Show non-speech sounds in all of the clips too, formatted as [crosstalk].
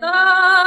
Там [laughs]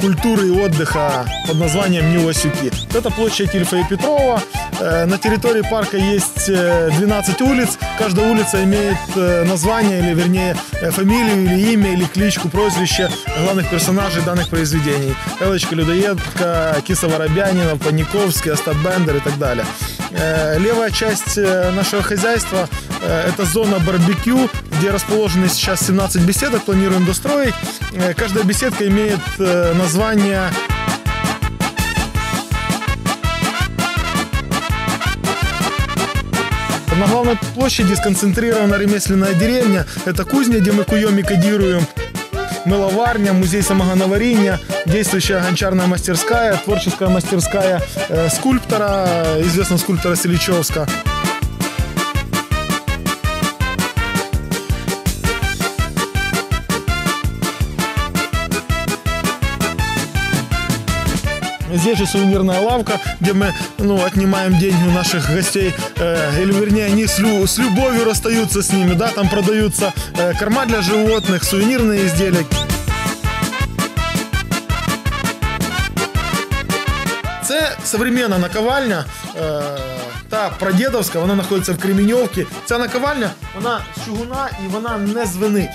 культуры и отдыха под названием Невосюки. Это площадь Ильфа и Петрова. Э, На территории парка есть э, 12 улиц. Каждая улица имеет э, название, или вернее э, фамилию, или имя, или кличку, прозвище главных персонажей данных произведений. Элочка Людоедка, Киса Воробянина, Паниковский, Остап Бендер и так далее. Э, Левая часть э, нашего хозяйства э, это зона барбекю, где расположены сейчас 17 беседок, планируем достроить. Каждая беседка имеет название На главной площади сконцентрирована ремесленная деревня. Это кузня, где мы куем и кодируем. Мыловарня, музей самогоноварения, действующая гончарная мастерская, творческая мастерская э, скульптора, э, известного скульптора Селичевска. Здесь же сувенирная лавка, где мы ну, отнимаем деньги у наших гостей, э, или вернее они с, лю- с любовью расстаются с ними, да, там продаются э, корма для животных, сувенирные изделия. Це современна наковальня, е, та прадєдовська, вона знаходиться в Креміньовці. Ця наковальня, вона з чугуна і вона не звенить.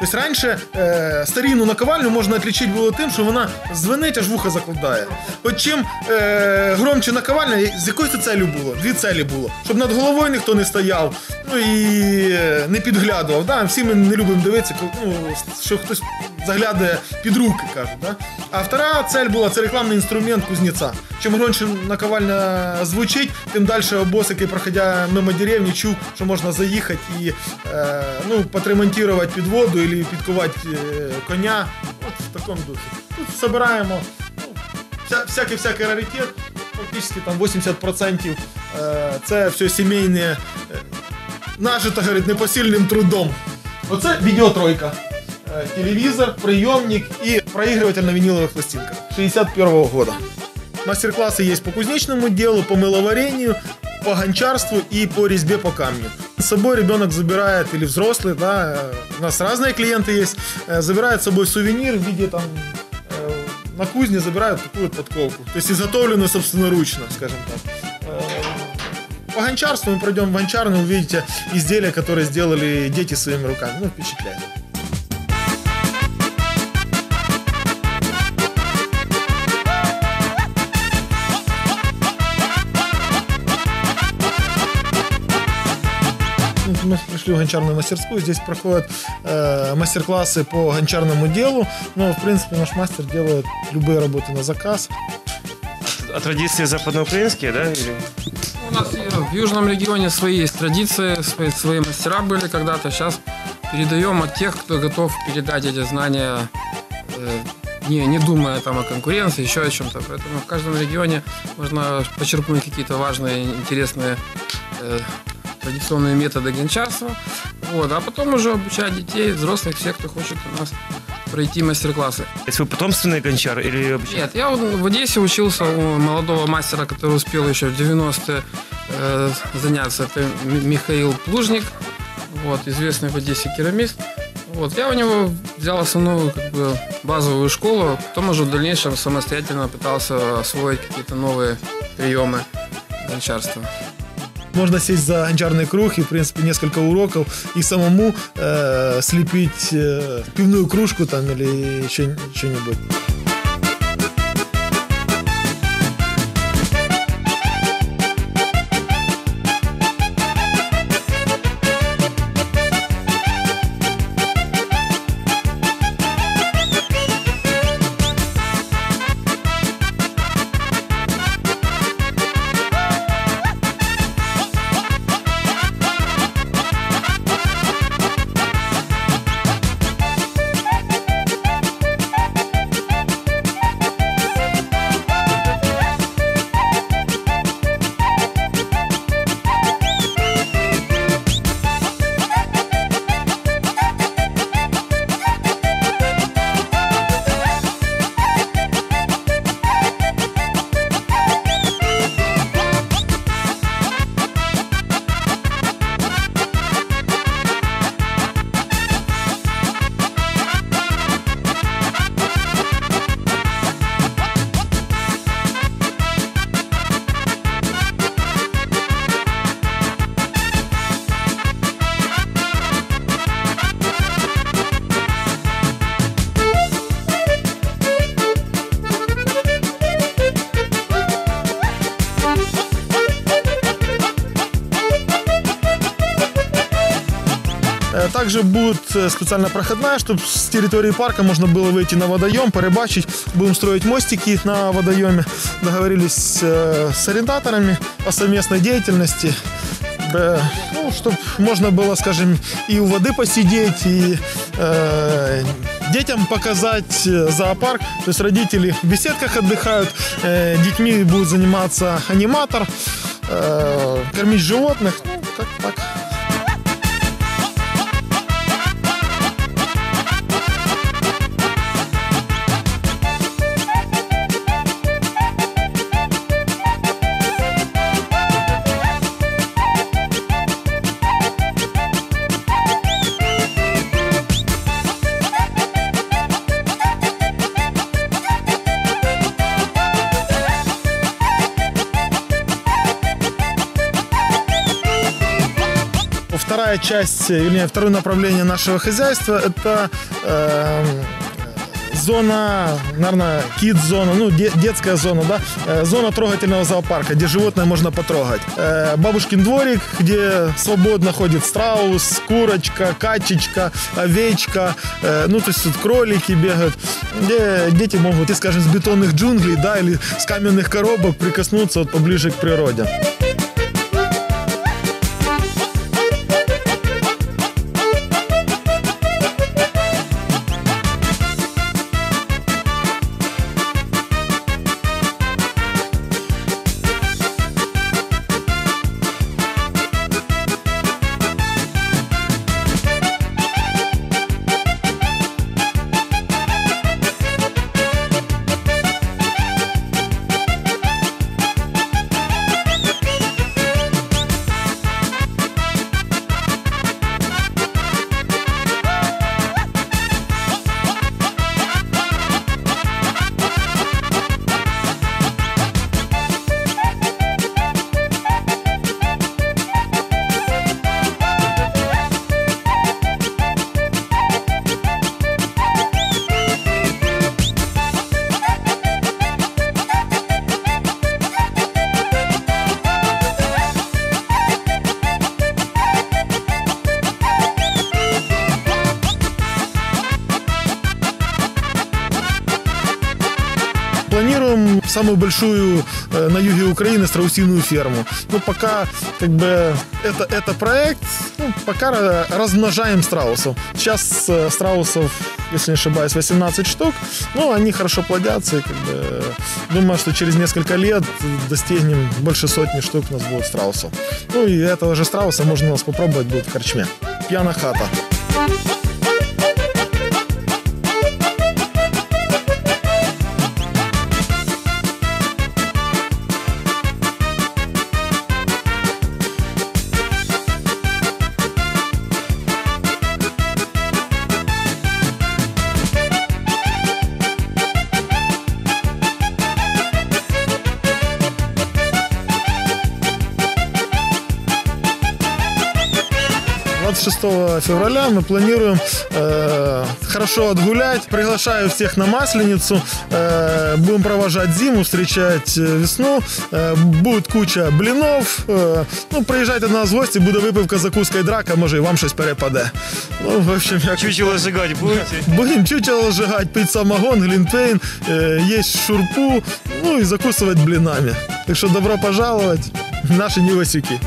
Тобто раніше е, старинну наковальню можна відлічити було тим, що вона звенить, аж вуха закладає. От чим е, громче наковальня, з якою це целью було? Дві целі було. Щоб над головою ніхто не стояв, ну і е, не підглядував. Да? Всі ми не любимо дивитися, ну, що хтось заглядывая під руки, кажут, да? А вторая цель була это рекламный инструмент кузнеца. Чем громче наковальня звучить, тим далі обоз, який, проходя мимо деревні, чув, что можно заехать и, э, е, ну, потремонтировать под воду или підкувати э, коня. Вот в такому духе. Тут збираємо ну, всякий-всякий раритет, практически там 80% э, е, це все сімейне, э, нажито, говорить, непосильним трудом. Оце відеотройка. Е, Телевізор, прийомник і проігрыватель на виниловых пластинках 61 года. Мастер-классы есть по кузнечному делу, по мыловарению, по гончарству и по резьбе по камню. С собой ребенок забирает, или взрослый, да, э, у нас разные клиенты есть, э, забирает с собой сувенир в виде там э, на кузне забирают какую-то подковку. То есть изготовленную собственноручно, скажем так. Э, По гончарству мы пройдем в гончарную, увидите изделия, которые сделали дети своими руками. Ну, впечатляет. Мы пришли в гончарную мастерскую, здесь проходят э, мастер-классы по гончарному делу. Но, в принципе, наш мастер делает любые работы на заказ. А традиции западноукраинские, да? Или... У нас в Южном регионе свои есть традиции, свои, свои мастера были когда-то. Сейчас передаем от тех, кто готов передать эти знания, э, не, не думая там о конкуренции, еще о чем-то. Поэтому в каждом регионе можно почерпнуть какие-то важные, интересные э, традиционные методы гончарства. Вот, а потом уже обучать детей, взрослых, всех, кто хочет у нас пройти мастер-классы. То есть вы потомственный гончар или вообще? Нет, я в Одессе учился у молодого мастера, который успел еще в 90-е э, заняться. Это Михаил Плужник, вот, известный в Одессе керамист. Вот, я у него взял основную как бы, базовую школу, потом уже в дальнейшем самостоятельно пытался освоить какие-то новые приемы гончарства. Можно сесть за гончарный круг и, в принципе, несколько уроков и самому э, слепить э, пивную кружку там или еще что-нибудь. Также будет э, специальная проходная, чтобы с территории парка можно было выйти на водоем, порыбачить. Будем строить мостики на водоеме. Договорились э, с арендаторами о совместной деятельности. Ну, чтобы можно было, скажем, и у воды посидеть, и э, детям показать э, зоопарк. То есть родители в беседках отдыхают, э, детьми будет заниматься аниматор, э, кормить животных. Ну, как так. Вторая часть, вернее, второе направление нашего хозяйства – это э, зона, наверное, кит-зона, ну, де- детская зона, да, Э, зона трогательного зоопарка, где животное можно потрогать. Э, бабушкин дворик, где свободно ходит страус, курочка, качечка, овечка, э, ну, то есть тут кролики бегают, где дети могут, скажем, с бетонных джунглей, да, или с каменных коробок прикоснуться вот поближе к природе. Самую большую э, на юге Украины страусиную ферму. Ну, пока как бы это, это проект, ну, пока ра- размножаем страусов. Сейчас э, страусов, если не ошибаюсь, 18 штук. Ну, они хорошо плодятся. И, как бы, думаю, что через несколько лет достигнем больше сотни штук у нас будет страусов. Ну, и этого же страуса можно у нас попробовать будет в корчме. Пьяна хата. 26 февраля мы планируем э, хорошо отгулять. Приглашаю всех на Масленицу. Э, будем провожать зиму, встречать э, весну. Э, будет куча блинов. Э, ну, приїжджайте до нас в гості, буде випивка, закуска і драка, може і вам щось перепаде. Ну, в общем, як... Чучело сжигать будете? [laughs] Будем чучело сжигать, пить самогон, глинтвейн, э, есть шурпу, ну и закусывать блинами. Так что добро пожаловать, наши невосюки.